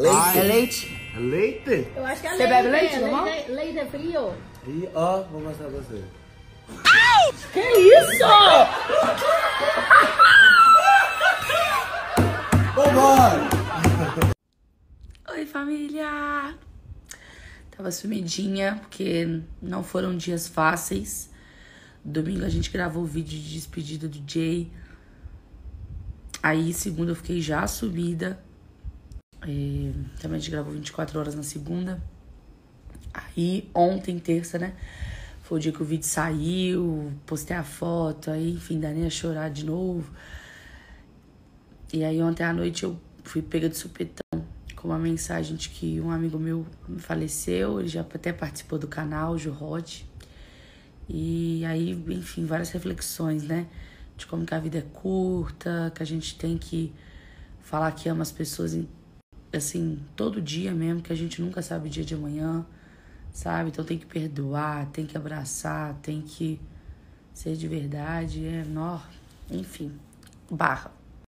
Leite. É leite? É leite? Eu acho que é Você leite. bebe leite, é, normal? leite, leite é frio. E ó, vou mostrar pra você. Que isso? Vambora! Oi, família! Tava sumidinha, porque não foram dias fáceis. Domingo a gente gravou o vídeo de despedida do Jay. Aí, segunda, eu fiquei já sumida. É, também a gente gravou 24 horas na segunda. Aí, ontem, terça, né? Foi o dia que o vídeo saiu, postei a foto, aí, enfim, Dani ia chorar de novo. E aí, ontem à noite eu fui pega de supetão com uma mensagem de que um amigo meu faleceu, ele já até participou do canal, o Ju Rod. E aí, enfim, várias reflexões, né? De como que a vida é curta, que a gente tem que falar que ama as pessoas, assim, todo dia mesmo, que a gente nunca sabe o dia de amanhã, sabe? Então tem que perdoar, tem que abraçar, tem que ser de verdade, é, nó, enfim, barra.